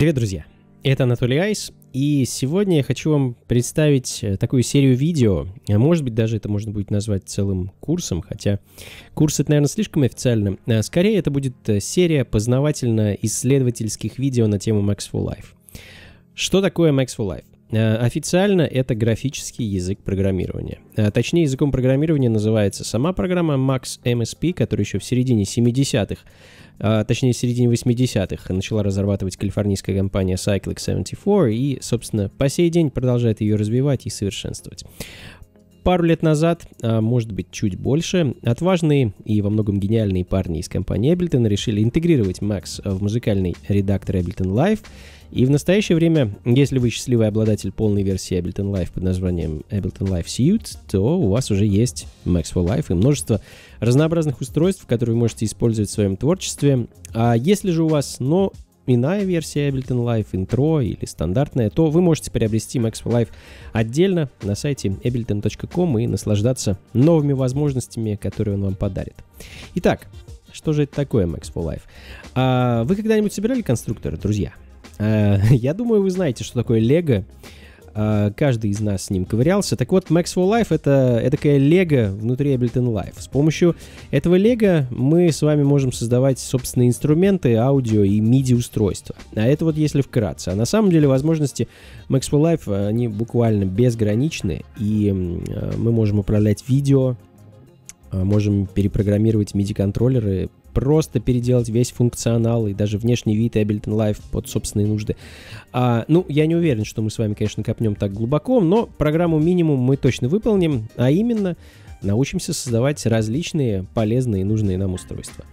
Привет, друзья! Это Анатолий Айс, и сегодня я хочу вам представить э, такую серию видео, а может быть, даже это можно будет назвать целым курсом, хотя курс это, наверное, слишком официально. А скорее, это будет э, серия познавательно-исследовательских видео на тему Max for Life. Что такое Max for Life? Э, официально это графический язык программирования. Точнее, языком программирования называется сама программа Max MSP, которая еще в середине 70-х а, точнее, в середине 80-х начала разрабатывать калифорнийская компания Cyclic 74 и, собственно, по сей день продолжает ее развивать и совершенствовать. Пару лет назад, а может быть чуть больше, отважные и во многом гениальные парни из компании Ableton решили интегрировать Max в музыкальный редактор Ableton Live – и в настоящее время, если вы счастливый обладатель полной версии Ableton Live под названием Ableton Live Suite, то у вас уже есть Max for Life и множество разнообразных устройств, которые вы можете использовать в своем творчестве. А если же у вас, но иная версия Ableton Live, интро или стандартная, то вы можете приобрести Max Life отдельно на сайте ableton.com и наслаждаться новыми возможностями, которые он вам подарит. Итак, что же это такое Max for Life? А вы когда-нибудь собирали конструкторы, друзья? Э, я думаю, вы знаете, что такое Лего. Э, каждый из нас с ним ковырялся. Так вот, Max for Life это, такая Лего внутри Ableton Live. С помощью этого Лего мы с вами можем создавать собственные инструменты, аудио и MIDI устройства. А это вот если вкратце. А на самом деле возможности Max for Life, они буквально безграничны. И мы можем управлять видео, можем перепрограммировать MIDI-контроллеры просто переделать весь функционал и даже внешний вид Ableton Live под собственные нужды. А, ну, я не уверен, что мы с вами, конечно, копнем так глубоко, но программу минимум мы точно выполним, а именно научимся создавать различные полезные и нужные нам устройства.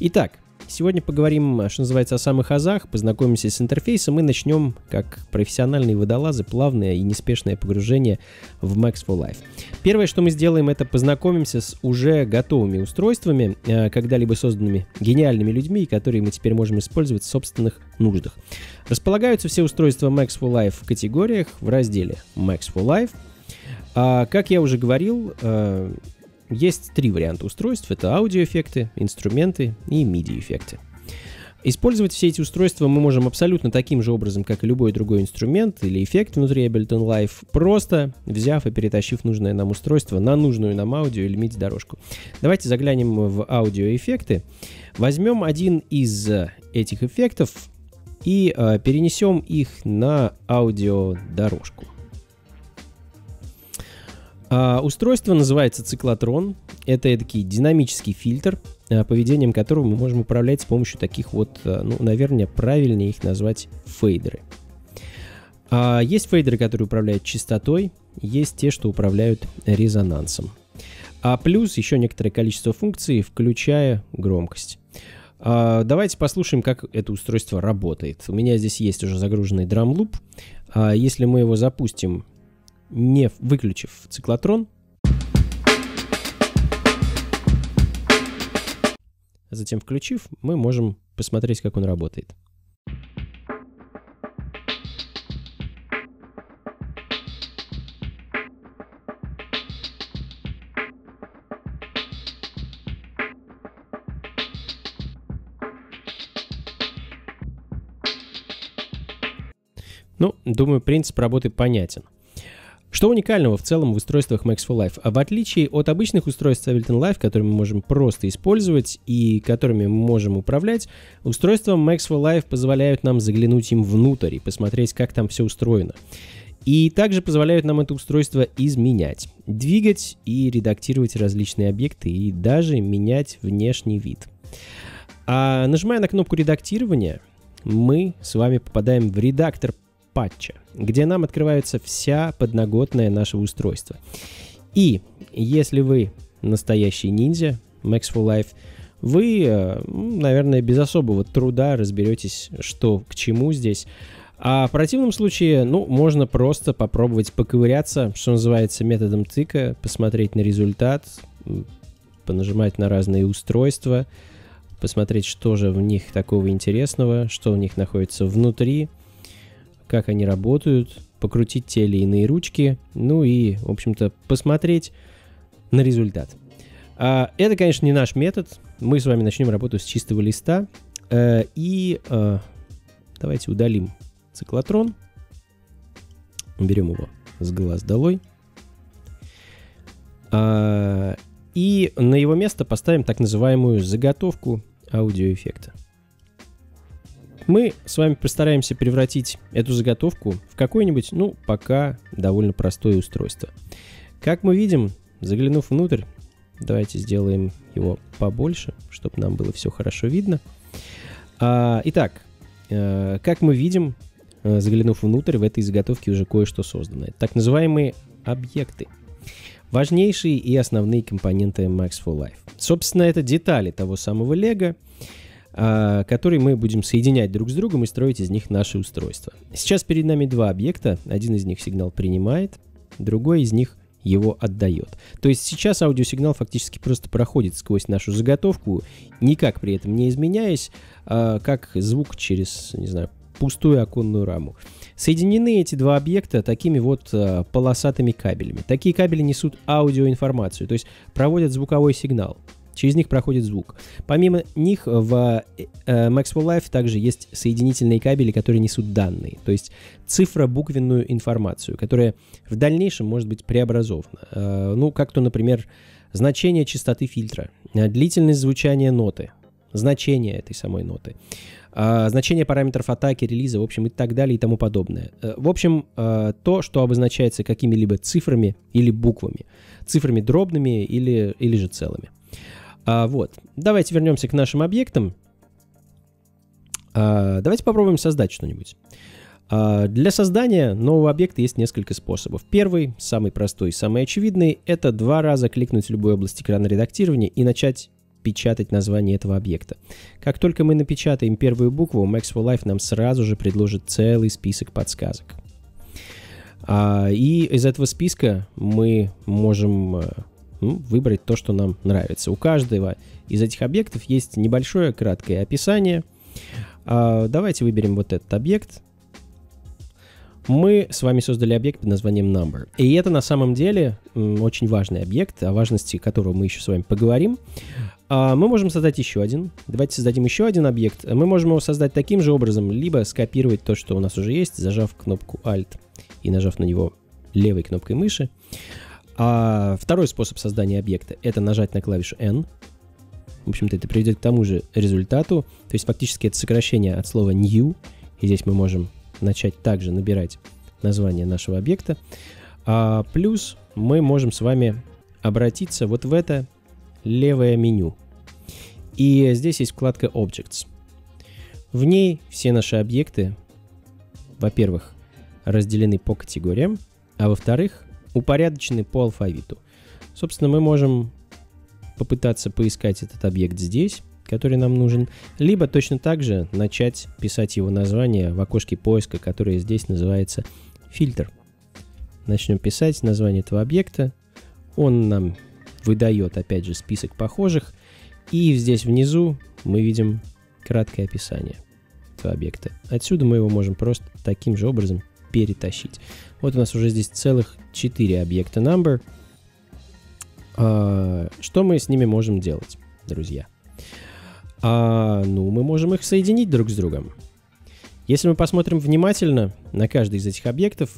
Итак, Сегодня поговорим, что называется, о самых азах, познакомимся с интерфейсом и начнем, как профессиональные водолазы, плавное и неспешное погружение в Max for Life. Первое, что мы сделаем, это познакомимся с уже готовыми устройствами, э, когда-либо созданными гениальными людьми, которые мы теперь можем использовать в собственных нуждах. Располагаются все устройства Max for Life в категориях в разделе Max for Life. А, как я уже говорил, э, есть три варианта устройств. Это аудиоэффекты, инструменты и MIDI-эффекты. Использовать все эти устройства мы можем абсолютно таким же образом, как и любой другой инструмент или эффект внутри Ableton Live, просто взяв и перетащив нужное нам устройство на нужную нам аудио или MIDI-дорожку. Давайте заглянем в аудиоэффекты. Возьмем один из этих эффектов и э, перенесем их на аудиодорожку. А, устройство называется циклотрон. Это такой динамический фильтр, а, поведением которого мы можем управлять с помощью таких вот, а, ну, наверное, правильнее их назвать фейдеры. А, есть фейдеры, которые управляют частотой, есть те, что управляют резонансом. А плюс еще некоторое количество функций, включая громкость. А, давайте послушаем, как это устройство работает. У меня здесь есть уже загруженный драм-луп. Если мы его запустим не выключив циклотрон. Затем включив, мы можем посмотреть, как он работает. Ну, думаю, принцип работы понятен. Что уникального в целом в устройствах Max for Life? А в отличие от обычных устройств Ableton Live, которые мы можем просто использовать и которыми мы можем управлять, устройства Max for Life позволяют нам заглянуть им внутрь и посмотреть, как там все устроено. И также позволяют нам это устройство изменять, двигать и редактировать различные объекты и даже менять внешний вид. А нажимая на кнопку редактирования, мы с вами попадаем в редактор патча, где нам открывается вся подноготная нашего устройства. И если вы настоящий ниндзя Max for Life, вы, э, наверное, без особого труда разберетесь, что к чему здесь. А в противном случае, ну, можно просто попробовать поковыряться, что называется, методом тыка, посмотреть на результат, понажимать на разные устройства, посмотреть, что же в них такого интересного, что у них находится внутри – как они работают, покрутить те или иные ручки, ну и, в общем-то, посмотреть на результат. А, это, конечно, не наш метод. Мы с вами начнем работу с чистого листа. Э, и э, Давайте удалим циклотрон. Берем его с глаз долой. А, и на его место поставим так называемую заготовку аудиоэффекта. Мы с вами постараемся превратить эту заготовку в какое-нибудь, ну, пока довольно простое устройство. Как мы видим, заглянув внутрь, давайте сделаем его побольше, чтобы нам было все хорошо видно. А, итак, э, как мы видим, э, заглянув внутрь, в этой заготовке уже кое-что создано. Так называемые объекты. Важнейшие и основные компоненты Max for Life. Собственно, это детали того самого Лего, которые мы будем соединять друг с другом и строить из них наши устройства. Сейчас перед нами два объекта. Один из них сигнал принимает, другой из них его отдает. То есть сейчас аудиосигнал фактически просто проходит сквозь нашу заготовку, никак при этом не изменяясь, а как звук через, не знаю, пустую оконную раму. Соединены эти два объекта такими вот а, полосатыми кабелями. Такие кабели несут аудиоинформацию, то есть проводят звуковой сигнал. Через них проходит звук. Помимо них в э, Maxwell Live также есть соединительные кабели, которые несут данные, то есть цифробуквенную информацию, которая в дальнейшем может быть преобразована. Э, ну, как то, например, значение частоты фильтра, э, длительность звучания ноты, значение этой самой ноты, значение параметров атаки, релиза, в общем, и так далее и тому подобное. В общем, то, что обозначается какими-либо цифрами или буквами, цифрами дробными или, или же целыми. А, вот. Давайте вернемся к нашим объектам. А, давайте попробуем создать что-нибудь. А, для создания нового объекта есть несколько способов. Первый, самый простой самый очевидный, это два раза кликнуть в любую область экрана редактирования и начать печатать название этого объекта. Как только мы напечатаем первую букву, Maxwell Life нам сразу же предложит целый список подсказок. А, и из этого списка мы можем э, ну, выбрать то, что нам нравится. У каждого из этих объектов есть небольшое краткое описание. А, давайте выберем вот этот объект. Мы с вами создали объект под названием number. И это на самом деле очень важный объект, о важности которого мы еще с вами поговорим. А, мы можем создать еще один. Давайте создадим еще один объект. Мы можем его создать таким же образом, либо скопировать то, что у нас уже есть, зажав кнопку Alt и нажав на него левой кнопкой мыши. А второй способ создания объекта — это нажать на клавишу N. В общем-то, это приведет к тому же результату. То есть фактически это сокращение от слова new. И здесь мы можем начать также набирать название нашего объекта. А плюс мы можем с вами обратиться вот в это левое меню. И здесь есть вкладка Objects. В ней все наши объекты, во-первых, разделены по категориям, а во-вторых, упорядочены по алфавиту. Собственно, мы можем попытаться поискать этот объект здесь, который нам нужен, либо точно так же начать писать его название в окошке поиска, которое здесь называется фильтр. Начнем писать название этого объекта. Он нам выдает, опять же, список похожих. И здесь внизу мы видим краткое описание этого объекта. Отсюда мы его можем просто таким же образом перетащить. Вот у нас уже здесь целых 4 объекта number. А, что мы с ними можем делать, друзья? А, ну, мы можем их соединить друг с другом. Если мы посмотрим внимательно на каждый из этих объектов,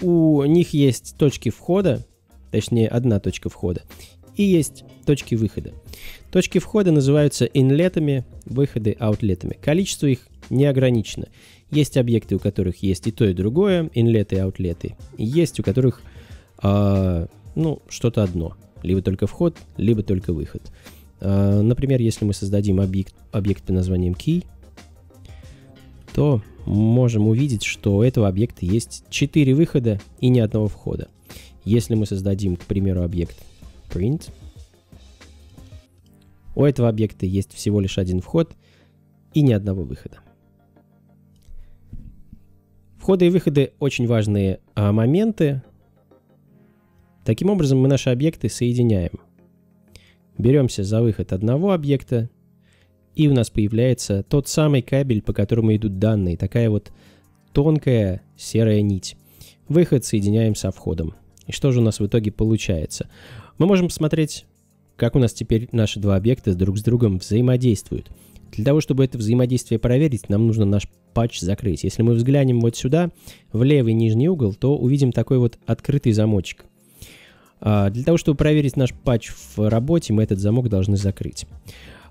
у них есть точки входа, точнее одна точка входа, и есть точки выхода. Точки входа называются инлетами, выходы аутлетами. Количество их не ограничено. Есть объекты, у которых есть и то, и другое, инлеты и аутлеты. Есть у которых, э, ну, что-то одно. Либо только вход, либо только выход. Э, например, если мы создадим объект, объект под названием key, то можем увидеть, что у этого объекта есть 4 выхода и ни одного входа. Если мы создадим, к примеру, объект print, у этого объекта есть всего лишь один вход и ни одного выхода. Входы и выходы очень важные а, моменты. Таким образом, мы наши объекты соединяем. Беремся за выход одного объекта, и у нас появляется тот самый кабель, по которому идут данные, такая вот тонкая серая нить. Выход соединяем со входом. И что же у нас в итоге получается? Мы можем посмотреть, как у нас теперь наши два объекта друг с другом взаимодействуют. Для того, чтобы это взаимодействие проверить, нам нужно наш патч закрыть. Если мы взглянем вот сюда, в левый нижний угол, то увидим такой вот открытый замочек. А, для того, чтобы проверить наш патч в работе, мы этот замок должны закрыть.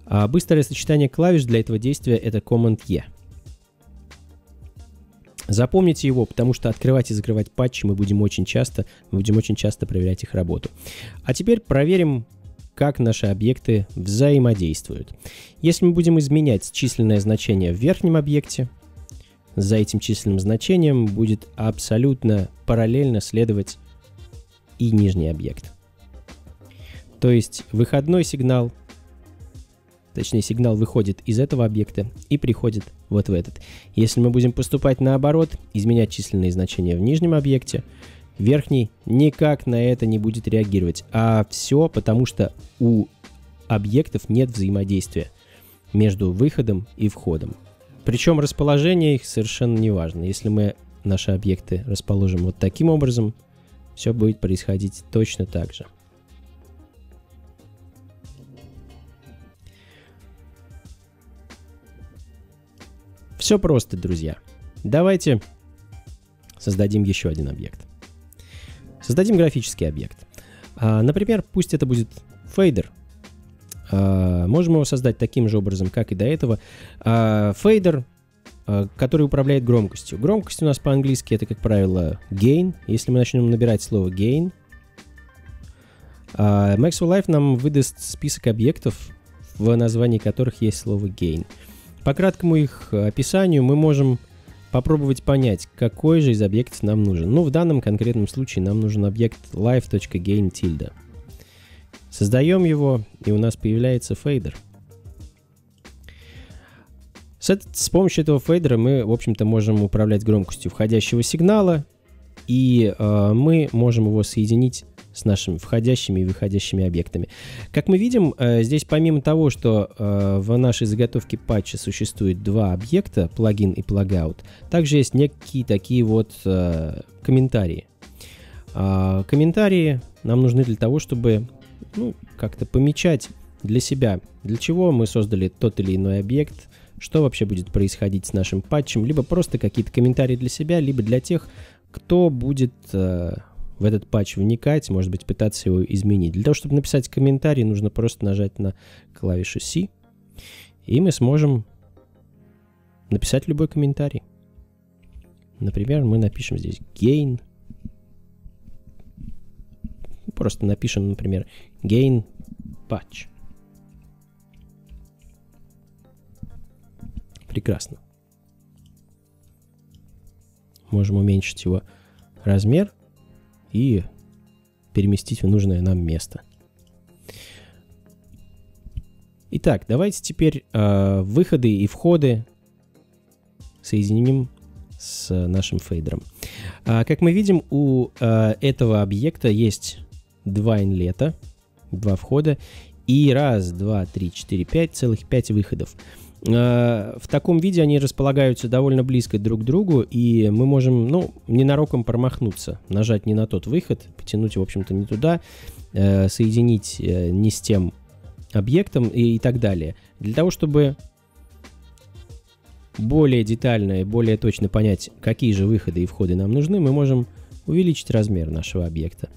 А быстрое сочетание клавиш для этого действия это Command-E. Запомните его, потому что открывать и закрывать патчи мы будем очень часто, мы будем очень часто проверять их работу. А теперь проверим, как наши объекты взаимодействуют. Если мы будем изменять численное значение в верхнем объекте, за этим численным значением будет абсолютно параллельно следовать и нижний объект. То есть выходной сигнал точнее сигнал выходит из этого объекта и приходит вот в этот. Если мы будем поступать наоборот, изменять численные значения в нижнем объекте, верхний никак на это не будет реагировать. А все потому, что у объектов нет взаимодействия между выходом и входом. Причем расположение их совершенно не важно. Если мы наши объекты расположим вот таким образом, все будет происходить точно так же. Все просто, друзья. Давайте создадим еще один объект. Создадим графический объект. А, например, пусть это будет фейдер. А, можем его создать таким же образом, как и до этого. А, фейдер, который управляет громкостью. Громкость у нас по-английски это, как правило, gain. Если мы начнем набирать слово gain, Maxwell Live нам выдаст список объектов, в названии которых есть слово gain. По краткому их описанию мы можем попробовать понять, какой же из объектов нам нужен. Ну, в данном конкретном случае нам нужен объект live.gain tilde. Создаем его, и у нас появляется фейдер. С, с помощью этого фейдера мы, в общем-то, можем управлять громкостью входящего сигнала, и э, мы можем его соединить с нашими входящими и выходящими объектами. Как мы видим, э, здесь помимо того, что э, в нашей заготовке патча существует два объекта, плагин и плагаут, также есть некие такие вот э, комментарии. А, комментарии нам нужны для того, чтобы ну, как-то помечать для себя, для чего мы создали тот или иной объект, что вообще будет происходить с нашим патчем, либо просто какие-то комментарии для себя, либо для тех, кто будет в этот патч вникать, может быть, пытаться его изменить. Для того, чтобы написать комментарий, нужно просто нажать на клавишу C, и мы сможем написать любой комментарий. Например, мы напишем здесь gain. Просто напишем, например, gain patch. Прекрасно. Можем уменьшить его размер и переместить в нужное нам место. Итак, давайте теперь э, выходы и входы соединим с нашим фейдером. А, как мы видим, у а, этого объекта есть два инлета, два входа, и раз, два, три, четыре, пять, целых пять выходов. Э, в таком виде они располагаются довольно близко друг к другу, и мы можем, ну, ненароком промахнуться, нажать не на тот выход, потянуть, в общем-то, не туда, э, соединить э, не с тем объектом и, и так далее. Для того, чтобы более детально и более точно понять, какие же выходы и входы нам нужны, мы можем увеличить размер нашего объекта.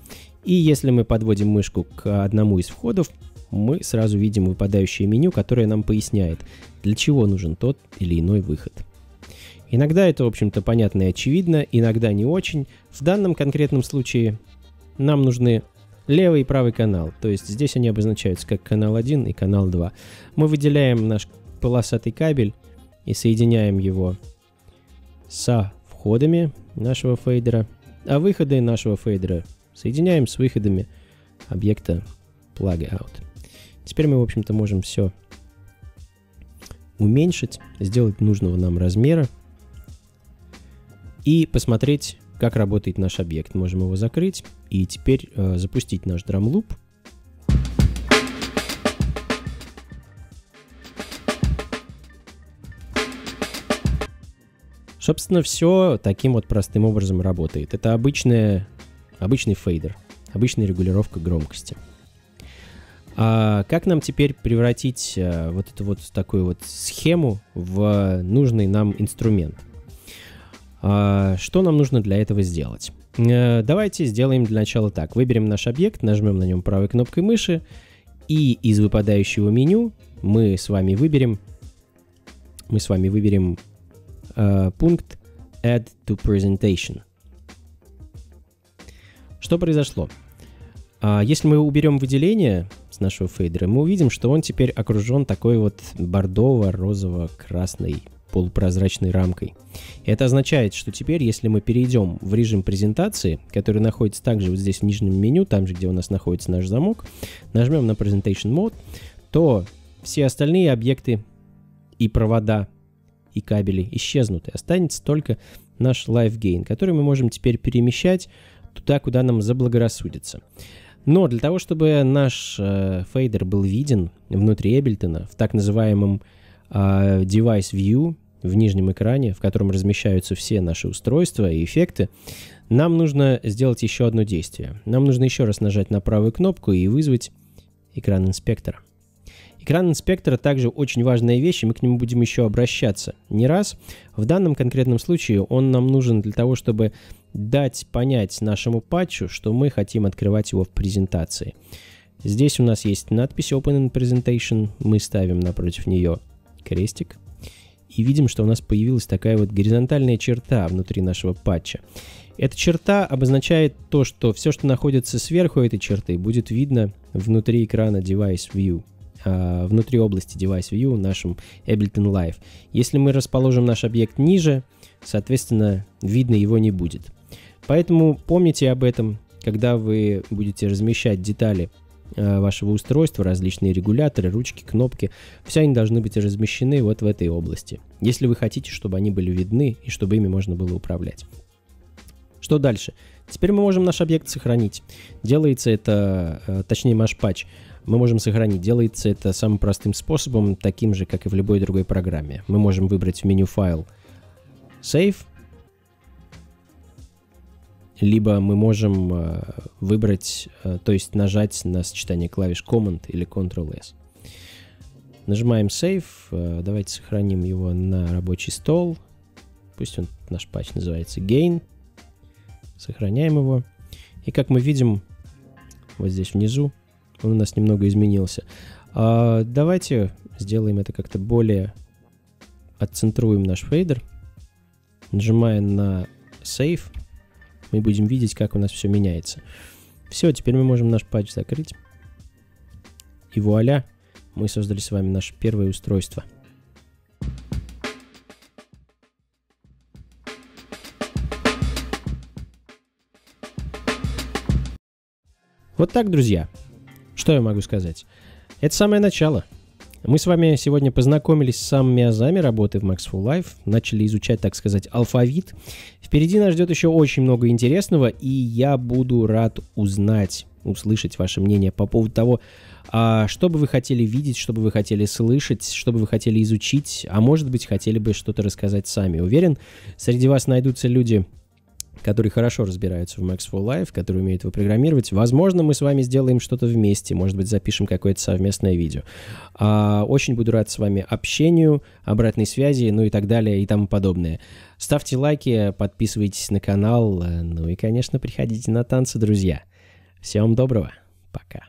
И если мы подводим мышку к одному из входов, мы сразу видим выпадающее меню, которое нам поясняет, для чего нужен тот или иной выход. Иногда это, в общем-то, понятно и очевидно, иногда не очень. В данном конкретном случае нам нужны левый и правый канал, то есть здесь они обозначаются как канал 1 и канал 2. Мы выделяем наш полосатый кабель и соединяем его со входами нашего фейдера, а выходы нашего фейдера соединяем с выходами объекта plug out. Теперь мы, в общем-то, можем все уменьшить, сделать нужного нам размера и посмотреть, как работает наш объект. Можем его закрыть и теперь э, запустить наш драмлуп. Собственно, все таким вот простым образом работает. Это обычная, обычный фейдер, обычная регулировка громкости. А как нам теперь превратить а, вот эту вот такую вот схему в нужный нам инструмент? А, что нам нужно для этого сделать? А, давайте сделаем для начала так. Выберем наш объект, нажмем на нем правой кнопкой мыши, и из выпадающего меню мы с вами выберем, мы с вами выберем а, пункт Add to Presentation. Что произошло? А, если мы уберем выделение с нашего фейдера, мы увидим, что он теперь окружен такой вот бордово-розово-красной полупрозрачной рамкой. Это означает, что теперь, если мы перейдем в режим презентации, который находится также вот здесь в нижнем меню, там же, где у нас находится наш замок, нажмем на Presentation Mode, то все остальные объекты и провода, и кабели исчезнут, и останется только наш Live Gain, который мы можем теперь перемещать туда, куда нам заблагорассудится. Но для того, чтобы наш э, фейдер был виден внутри Ableton в так называемом э, Device View в нижнем экране, в котором размещаются все наши устройства и эффекты, нам нужно сделать еще одно действие. Нам нужно еще раз нажать на правую кнопку и вызвать экран инспектора. Экран инспектора также очень важная вещь, и мы к нему будем еще обращаться не раз. В данном конкретном случае он нам нужен для того, чтобы дать понять нашему патчу, что мы хотим открывать его в презентации. Здесь у нас есть надпись Open in Presentation, мы ставим напротив нее крестик и видим, что у нас появилась такая вот горизонтальная черта внутри нашего патча. Эта черта обозначает то, что все, что находится сверху этой черты, будет видно внутри экрана Device View, а, внутри области Device View в нашем Ableton Live. Если мы расположим наш объект ниже, соответственно, видно его не будет. Поэтому помните об этом, когда вы будете размещать детали э, вашего устройства, различные регуляторы, ручки, кнопки, все они должны быть размещены вот в этой области, если вы хотите, чтобы они были видны и чтобы ими можно было управлять. Что дальше? Теперь мы можем наш объект сохранить. Делается это, э, точнее Машпатч, мы можем сохранить. Делается это самым простым способом, таким же, как и в любой другой программе. Мы можем выбрать в меню файл Save, либо мы можем э, выбрать, э, то есть нажать на сочетание клавиш Command или Ctrl-S. Нажимаем Save, э, давайте сохраним его на рабочий стол, пусть он, наш патч называется Gain, сохраняем его, и как мы видим, вот здесь внизу, он у нас немного изменился. А давайте сделаем это как-то более, отцентруем наш фейдер, нажимая на Save, мы будем видеть, как у нас все меняется. Все, теперь мы можем наш патч закрыть. И вуаля, мы создали с вами наше первое устройство. Вот так, друзья. Что я могу сказать? Это самое начало. Мы с вами сегодня познакомились с самыми азами работы в Max Full Life, начали изучать, так сказать, алфавит. Впереди нас ждет еще очень много интересного, и я буду рад узнать, услышать ваше мнение по поводу того, а что бы вы хотели видеть, что бы вы хотели слышать, что бы вы хотели изучить, а может быть, хотели бы что-то рассказать сами. Уверен, среди вас найдутся люди, которые хорошо разбираются в Max for Life, которые умеют его программировать. Возможно, мы с вами сделаем что-то вместе, может быть, запишем какое-то совместное видео. А, очень буду рад с вами общению, обратной связи, ну и так далее и тому подобное. Ставьте лайки, подписывайтесь на канал, ну и, конечно, приходите на танцы, друзья. Всем доброго, пока.